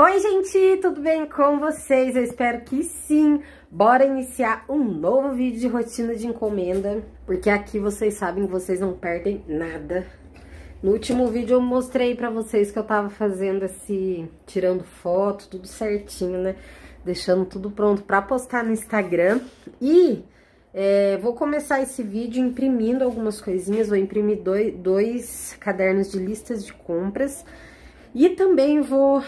Oi, gente, tudo bem com vocês? Eu espero que sim. Bora iniciar um novo vídeo de rotina de encomenda, porque aqui vocês sabem que vocês não perdem nada. No último vídeo eu mostrei pra vocês que eu tava fazendo esse... tirando foto, tudo certinho, né? Deixando tudo pronto pra postar no Instagram. E é, vou começar esse vídeo imprimindo algumas coisinhas. Vou imprimir dois, dois cadernos de listas de compras. E também vou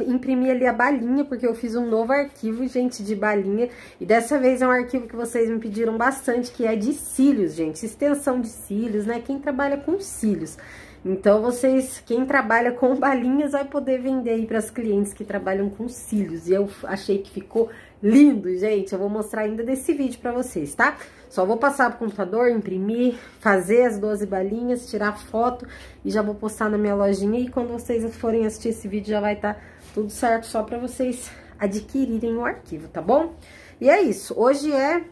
imprimir ali a balinha, porque eu fiz um novo arquivo, gente, de balinha. E dessa vez é um arquivo que vocês me pediram bastante, que é de cílios, gente. Extensão de cílios, né? Quem trabalha com cílios. Então, vocês, quem trabalha com balinhas vai poder vender aí para as clientes que trabalham com cílios. E eu achei que ficou lindo, gente. Eu vou mostrar ainda desse vídeo para vocês, tá? Só vou passar pro computador, imprimir, fazer as 12 balinhas, tirar foto e já vou postar na minha lojinha. E quando vocês forem assistir esse vídeo já vai estar... Tá tudo certo só para vocês adquirirem o arquivo, tá bom? E é isso, hoje é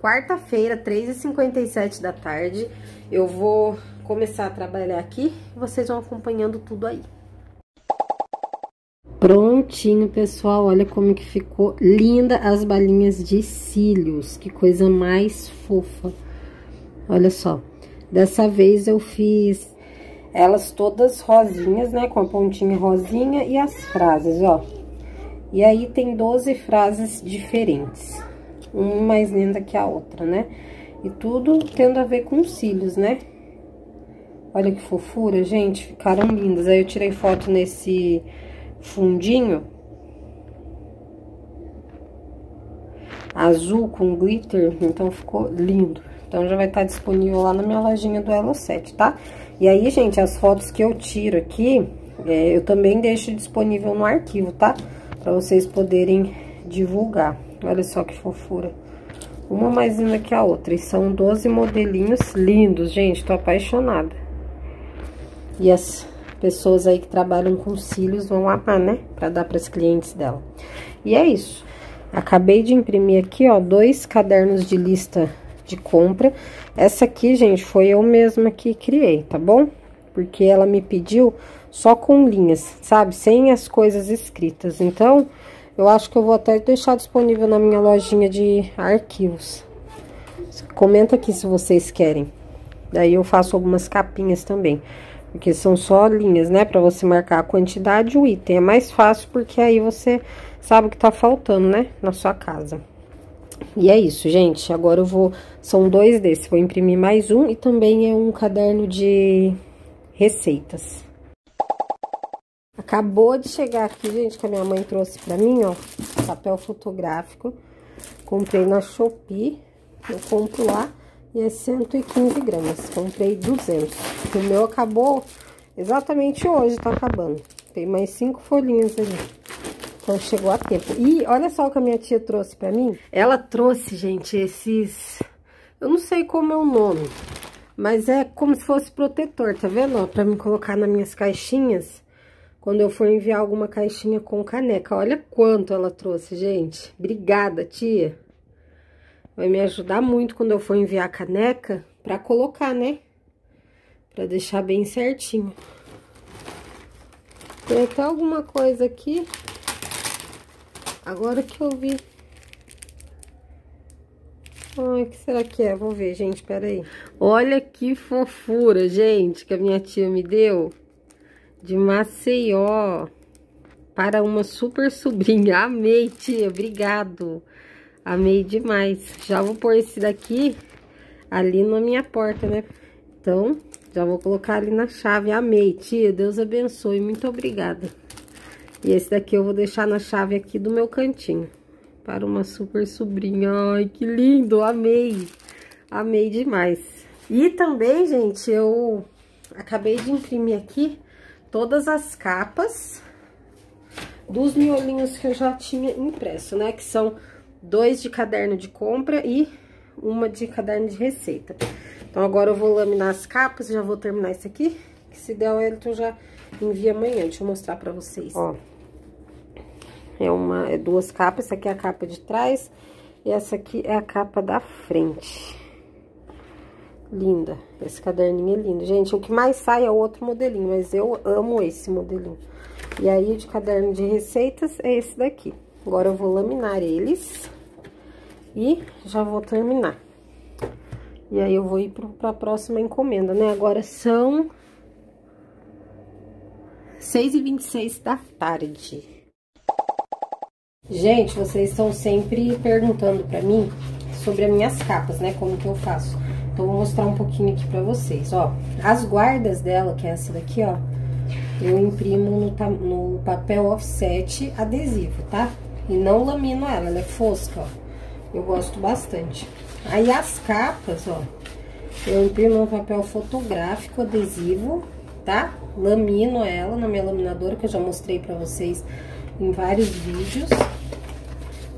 quarta-feira, 3h57 da tarde, eu vou começar a trabalhar aqui, vocês vão acompanhando tudo aí. Prontinho, pessoal, olha como que ficou linda as balinhas de cílios, que coisa mais fofa. Olha só, dessa vez eu fiz elas todas rosinhas, né? Com a pontinha rosinha e as frases, ó. E aí tem 12 frases diferentes. Uma mais linda que a outra, né? E tudo tendo a ver com cílios, né? Olha que fofura, gente. Ficaram lindas. Aí eu tirei foto nesse fundinho. Azul com glitter. Então ficou lindo. Então já vai estar disponível lá na minha lojinha do Elo 7, tá? E aí, gente, as fotos que eu tiro aqui, é, eu também deixo disponível no arquivo, tá? Pra vocês poderem divulgar. Olha só que fofura. Uma mais linda que a outra. E são 12 modelinhos lindos, gente. Tô apaixonada. E as pessoas aí que trabalham com cílios vão amar, né? Pra dar pras clientes dela. E é isso. Acabei de imprimir aqui, ó, dois cadernos de lista de compra. Essa aqui, gente, foi eu mesma que criei, tá bom? Porque ela me pediu só com linhas, sabe? Sem as coisas escritas. Então, eu acho que eu vou até deixar disponível na minha lojinha de arquivos. Comenta aqui se vocês querem. Daí eu faço algumas capinhas também. Porque são só linhas, né? Pra você marcar a quantidade o item. É mais fácil porque aí você sabe o que tá faltando, né? Na sua casa. E é isso, gente. Agora eu vou... São dois desses. Vou imprimir mais um e também é um caderno de receitas. Acabou de chegar aqui, gente, que a minha mãe trouxe pra mim, ó. Papel fotográfico. Comprei na Shopee. Eu compro lá e é 115 gramas. Comprei 200. O meu acabou exatamente hoje, tá acabando. Tem mais cinco folhinhas ali. Então, chegou a tempo. E olha só o que a minha tia trouxe pra mim. Ela trouxe, gente, esses... Eu não sei como é o nome, mas é como se fosse protetor, tá vendo? Pra me colocar nas minhas caixinhas, quando eu for enviar alguma caixinha com caneca. Olha quanto ela trouxe, gente. Obrigada, tia. Vai me ajudar muito quando eu for enviar a caneca pra colocar, né? Pra deixar bem certinho. Tem até alguma coisa aqui Agora que eu vi. Ai, o que será que é? Vou ver, gente, peraí. Olha que fofura, gente, que a minha tia me deu. De Maceió. Para uma super sobrinha. Amei, tia, obrigado. Amei demais. Já vou pôr esse daqui ali na minha porta, né? Então, já vou colocar ali na chave. Amei, tia. Deus abençoe. Muito obrigada. E esse daqui eu vou deixar na chave aqui do meu cantinho. Para uma super sobrinha. Ai, que lindo! Amei! Amei demais. E também, gente, eu acabei de imprimir aqui todas as capas dos miolinhos que eu já tinha impresso, né? Que são dois de caderno de compra e uma de caderno de receita. Então, agora eu vou laminar as capas, já vou terminar isso aqui. Que se der o Elton já envia amanhã. Deixa eu mostrar pra vocês. Ó, é, uma, é duas capas, essa aqui é a capa de trás e essa aqui é a capa da frente. Linda. Esse caderninho é lindo. Gente, o que mais sai é outro modelinho, mas eu amo esse modelinho. E aí, de caderno de receitas, é esse daqui. Agora, eu vou laminar eles e já vou terminar. E aí, eu vou ir para a próxima encomenda, né? Agora são 6h26 da tarde. Gente, vocês estão sempre perguntando pra mim sobre as minhas capas, né? Como que eu faço. Então, vou mostrar um pouquinho aqui pra vocês, ó. As guardas dela, que é essa daqui, ó, eu imprimo no, no papel offset adesivo, tá? E não lamino ela, ela é fosca, ó. Eu gosto bastante. Aí, as capas, ó, eu imprimo no papel fotográfico adesivo, tá? Lamino ela na minha laminadora, que eu já mostrei pra vocês em vários vídeos.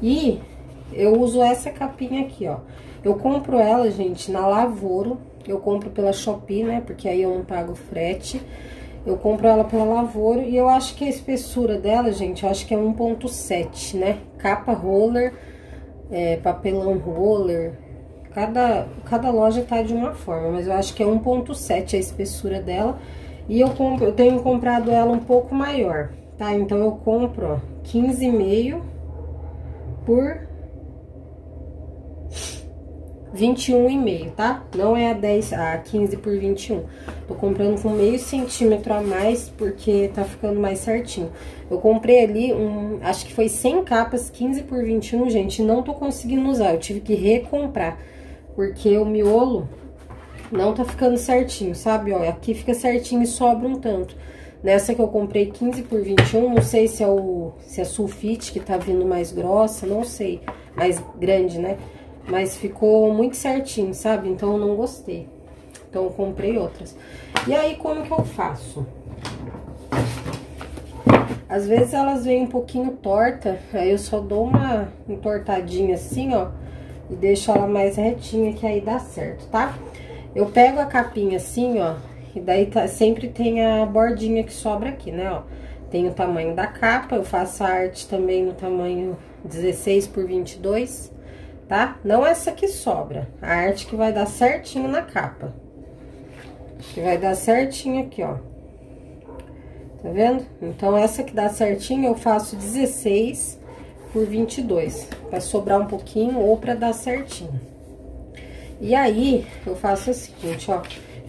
E eu uso essa capinha aqui, ó. Eu compro ela, gente, na Lavoro. Eu compro pela Shopee, né? Porque aí eu não pago frete. Eu compro ela pela Lavoro e eu acho que a espessura dela, gente, eu acho que é 1.7, né? Capa roller, é, papelão roller. Cada, cada loja tá de uma forma, mas eu acho que é 1.7 a espessura dela. E eu, compro, eu tenho comprado ela um pouco maior, tá? Então, eu compro, ó, 15,5 por 21,5, tá? Não é a 10, a 15 por 21. Tô comprando com meio centímetro a mais, porque tá ficando mais certinho. Eu comprei ali, um, acho que foi 100 capas, 15 por 21, gente, não tô conseguindo usar. Eu tive que recomprar, porque o miolo não tá ficando certinho, sabe? Ó, aqui fica certinho e sobra um tanto. Nessa que eu comprei 15 por 21, não sei se é o se é sulfite que tá vindo mais grossa, não sei, mais grande, né? Mas ficou muito certinho, sabe? Então eu não gostei. Então eu comprei outras. E aí como que eu faço? Às vezes elas vêm um pouquinho torta, aí eu só dou uma entortadinha assim, ó, e deixo ela mais retinha que aí dá certo, tá? Eu pego a capinha assim, ó, e daí tá, sempre tem a bordinha que sobra aqui, né, ó. Tem o tamanho da capa, eu faço a arte também no tamanho 16 por 22, tá? Não essa que sobra, a arte que vai dar certinho na capa. Que vai dar certinho aqui, ó. Tá vendo? Então, essa que dá certinho, eu faço 16 por 22, pra sobrar um pouquinho ou pra dar certinho. E aí, eu faço o seguinte, ó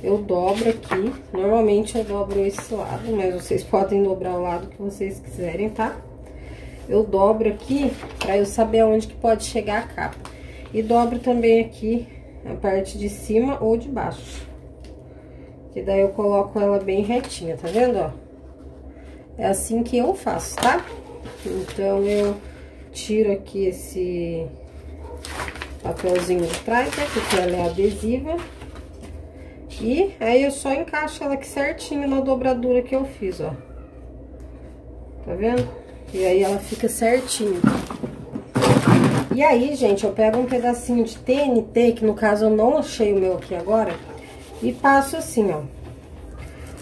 eu dobro aqui. Normalmente eu dobro esse lado, mas vocês podem dobrar o lado que vocês quiserem, tá? Eu dobro aqui pra eu saber aonde que pode chegar a capa. E dobro também aqui a parte de cima ou de baixo. Que daí eu coloco ela bem retinha, tá vendo, ó? É assim que eu faço, tá? Então, eu tiro aqui esse papelzinho de trás, né? Porque ela é adesiva. E aí eu só encaixo ela aqui certinho na dobradura que eu fiz, ó. Tá vendo? E aí ela fica certinho. E aí, gente, eu pego um pedacinho de TNT, que no caso eu não achei o meu aqui agora, e passo assim, ó.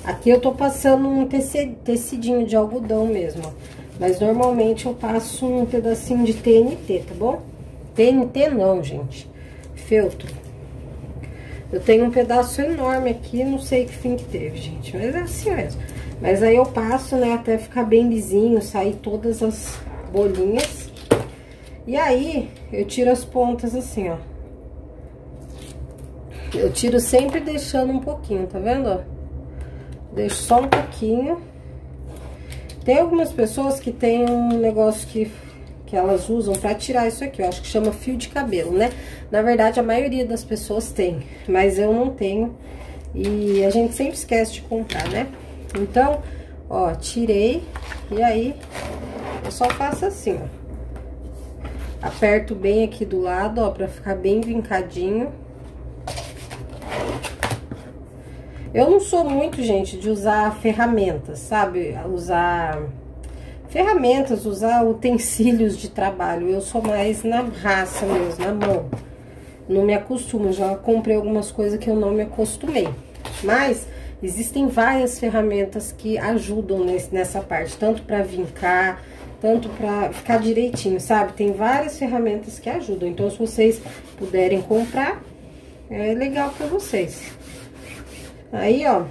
Aqui eu tô passando um tecidinho de algodão mesmo, ó. Mas normalmente eu passo um pedacinho de TNT, tá bom? TNT não, gente. Feltro. Eu tenho um pedaço enorme aqui, não sei que fim que teve, gente, mas é assim mesmo. Mas aí eu passo, né, até ficar bem lisinho, sair todas as bolinhas. E aí, eu tiro as pontas assim, ó. Eu tiro sempre deixando um pouquinho, tá vendo? Deixo só um pouquinho. Tem algumas pessoas que tem um negócio que que elas usam pra tirar isso aqui, eu acho que chama fio de cabelo, né? Na verdade, a maioria das pessoas tem, mas eu não tenho. E a gente sempre esquece de comprar, né? Então, ó, tirei e aí eu só faço assim, ó. Aperto bem aqui do lado, ó, pra ficar bem vincadinho. Eu não sou muito, gente, de usar ferramentas, sabe? Usar ferramentas, usar utensílios de trabalho. Eu sou mais na raça mesmo, na mão. Não me acostumo, já comprei algumas coisas que eu não me acostumei. Mas existem várias ferramentas que ajudam nesse, nessa parte, tanto para vincar, tanto para ficar direitinho, sabe? Tem várias ferramentas que ajudam. Então, se vocês puderem comprar, é legal pra vocês. Aí, ó,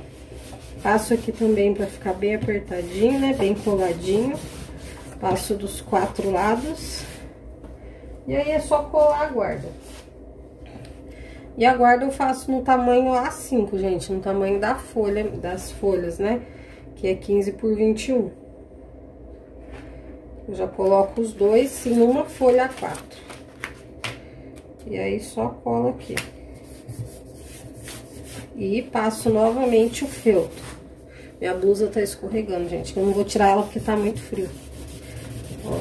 passo aqui também pra ficar bem apertadinho, né? Bem coladinho. Passo dos quatro lados. E aí é só colar a guarda. E a guarda eu faço no tamanho A5, gente, no tamanho da folha, das folhas, né? Que é 15 por 21. Eu já coloco os dois em uma folha A4. E aí, só cola aqui. E passo novamente o feltro. Minha blusa tá escorregando, gente. Eu não vou tirar ela porque tá muito frio. Ó.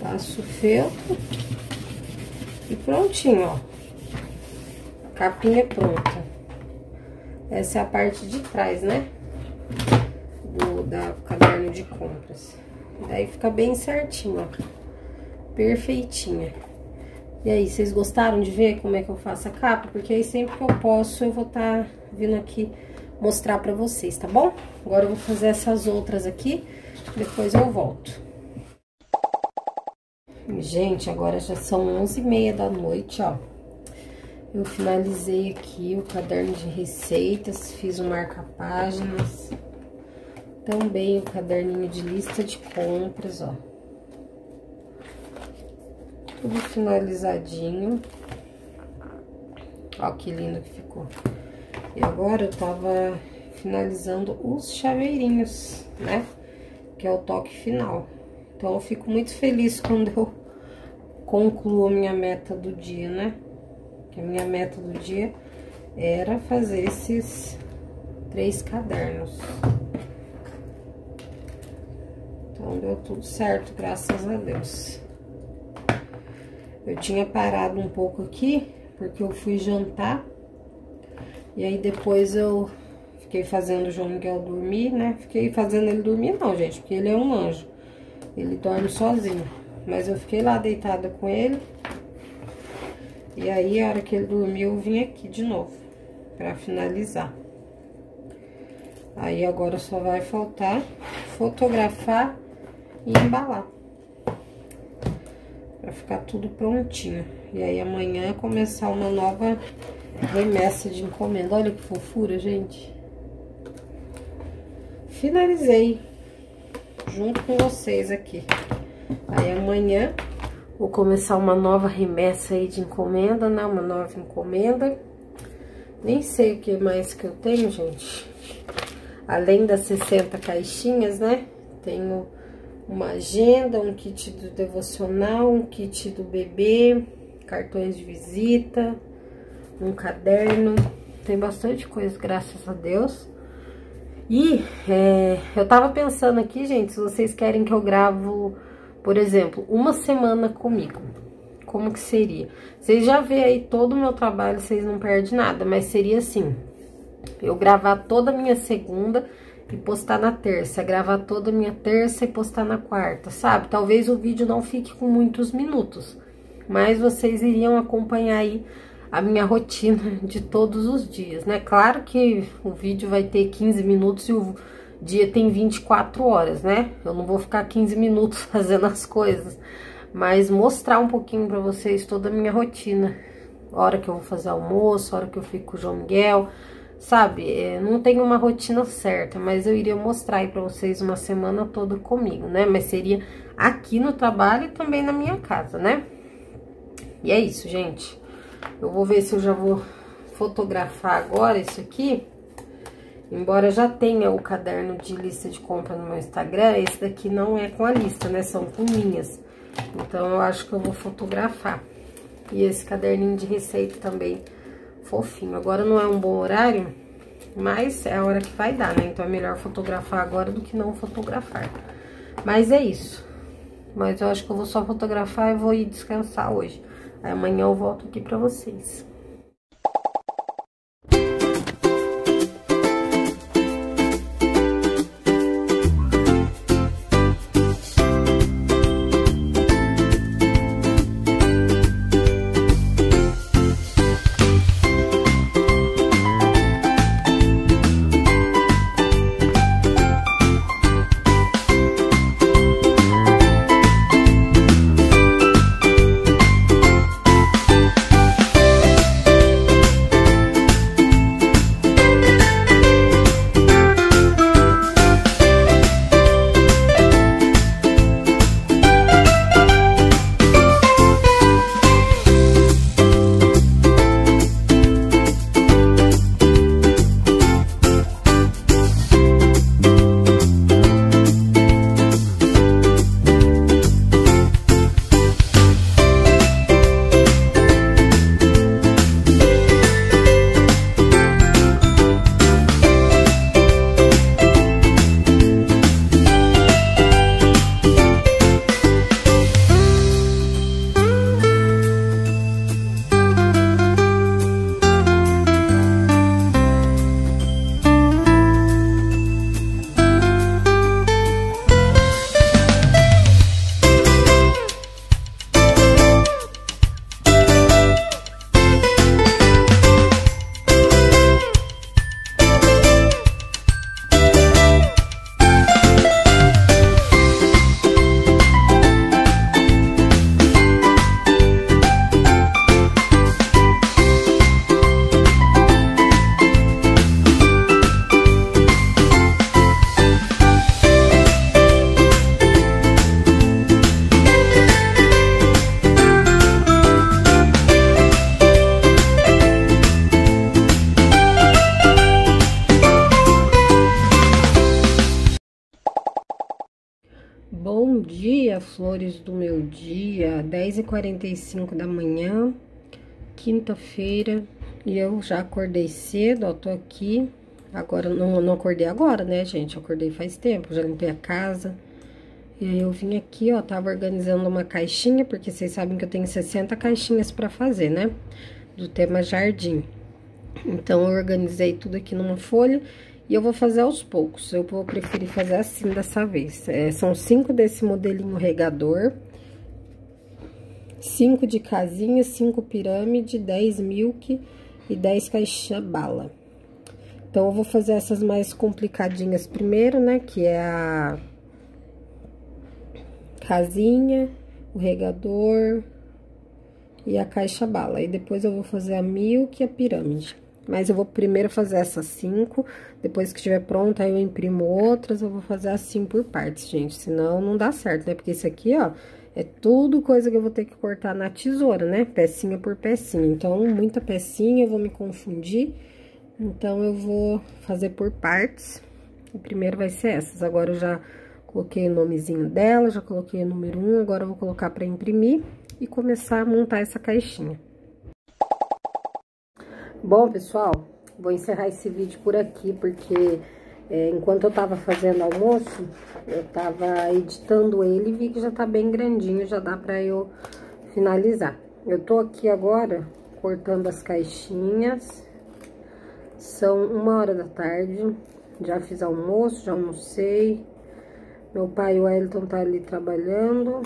Passo o feltro. E prontinho, ó. Capinha pronta. Essa é a parte de trás, né? Do da caderno de compras. Daí fica bem certinho, ó. Perfeitinha. E aí, vocês gostaram de ver como é que eu faço a capa? Porque aí sempre que eu posso, eu vou estar tá vindo aqui mostrar pra vocês, tá bom? Agora eu vou fazer essas outras aqui, depois eu volto. Gente, agora já são 11h30 da noite, ó. Eu finalizei aqui o caderno de receitas, fiz o marca-páginas. Também o caderninho de lista de compras, ó. Tudo finalizadinho. Ó que lindo que ficou. E agora eu tava finalizando os chaveirinhos, né? Que é o toque final. Então, eu fico muito feliz quando eu concluo a minha meta do dia, né? Que a minha meta do dia era fazer esses três cadernos. Então, deu tudo certo, graças a Deus. Eu tinha parado um pouco aqui, porque eu fui jantar. E aí, depois eu fiquei fazendo o João Miguel dormir, né? Fiquei fazendo ele dormir não, gente, porque ele é um anjo. Ele dorme sozinho. Mas eu fiquei lá deitada com ele. E aí, a hora que ele dormiu, eu vim aqui de novo. Pra finalizar. Aí, agora só vai faltar fotografar e embalar. Pra ficar tudo prontinho. E aí, amanhã começar uma nova remessa de encomenda. Olha que fofura, gente. Finalizei junto com vocês aqui. Aí amanhã vou começar uma nova remessa aí de encomenda, né? Uma nova encomenda. Nem sei o que mais que eu tenho, gente. Além das 60 caixinhas, né? Tenho uma agenda, um kit do devocional, um kit do bebê, cartões de visita, um caderno. Tem bastante coisa, graças a Deus. E é, eu tava pensando aqui, gente, se vocês querem que eu gravo, por exemplo, uma semana comigo, como que seria? Vocês já vê aí todo o meu trabalho, vocês não perdem nada, mas seria assim, eu gravar toda a minha segunda e postar na terça, gravar toda a minha terça e postar na quarta, sabe? Talvez o vídeo não fique com muitos minutos, mas vocês iriam acompanhar aí a minha rotina de todos os dias, né? Claro que o vídeo vai ter 15 minutos e o dia tem 24 horas, né? Eu não vou ficar 15 minutos fazendo as coisas, mas mostrar um pouquinho pra vocês toda a minha rotina. Hora que eu vou fazer almoço, hora que eu fico com o João Miguel, sabe? É, não tenho uma rotina certa, mas eu iria mostrar aí pra vocês uma semana toda comigo, né? Mas seria aqui no trabalho e também na minha casa, né? E é isso, gente. Eu vou ver se eu já vou fotografar agora isso aqui. Embora já tenha o caderno de lista de compra no meu Instagram, esse daqui não é com a lista, né? São com linhas. Então, eu acho que eu vou fotografar. E esse caderninho de receita também fofinho. Agora não é um bom horário, mas é a hora que vai dar, né? Então, é melhor fotografar agora do que não fotografar. Mas é isso. Mas eu acho que eu vou só fotografar e vou ir descansar hoje. Aí amanhã eu volto aqui pra vocês. Flores do meu dia, 10h45 da manhã, quinta-feira, e eu já acordei cedo, ó, tô aqui. Agora, não, não acordei agora, né, gente? Acordei faz tempo, já limpei a casa. E aí eu vim aqui, ó, tava organizando uma caixinha, porque vocês sabem que eu tenho 60 caixinhas pra fazer, né? Do tema jardim. Então, eu organizei tudo aqui numa folha e eu vou fazer aos poucos. Eu vou preferir fazer assim dessa vez. É, são cinco desse modelinho regador. Cinco de casinha, cinco pirâmide, dez milk e dez caixa bala. Então, eu vou fazer essas mais complicadinhas primeiro, né? Que é a casinha, o regador e a caixa bala. E depois eu vou fazer a milk e a pirâmide. Mas eu vou primeiro fazer essas cinco, depois que estiver pronta, aí eu imprimo outras, eu vou fazer assim por partes, gente. Senão não dá certo, né? Porque isso aqui, ó, é tudo coisa que eu vou ter que cortar na tesoura, né? Pecinha por pecinha. Então, muita pecinha, eu vou me confundir. Então, eu vou fazer por partes. O primeiro vai ser essas. Agora, eu já coloquei o nomezinho dela, já coloquei o número 1, agora eu vou colocar pra imprimir e começar a montar essa caixinha. Bom, pessoal, vou encerrar esse vídeo por aqui, porque é, enquanto eu tava fazendo almoço, eu tava editando ele e vi que já tá bem grandinho, já dá pra eu finalizar. Eu tô aqui agora cortando as caixinhas, são uma hora da tarde, já fiz almoço, já almocei, meu pai, o Wellington, tá ali trabalhando,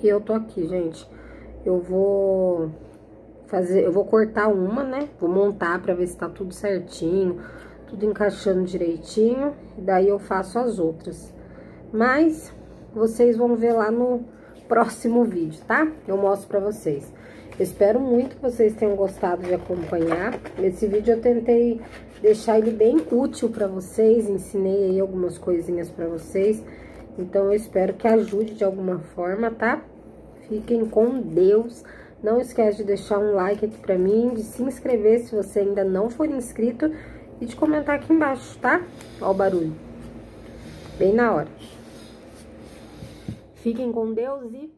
e eu tô aqui, gente. Eu vou fazer, eu vou cortar uma, né? Vou montar pra ver se tá tudo certinho, tudo encaixando direitinho. Daí eu faço as outras. Mas vocês vão ver lá no próximo vídeo, tá? Eu mostro pra vocês. Espero muito que vocês tenham gostado de acompanhar. Esse vídeo eu tentei deixar ele bem útil pra vocês, ensinei aí algumas coisinhas pra vocês. Então, eu espero que ajude de alguma forma, tá? Fiquem com Deus. Não esquece de deixar um like aqui pra mim, de se inscrever se você ainda não for inscrito e de comentar aqui embaixo, tá? Ó o barulho. Bem na hora. Fiquem com Deus e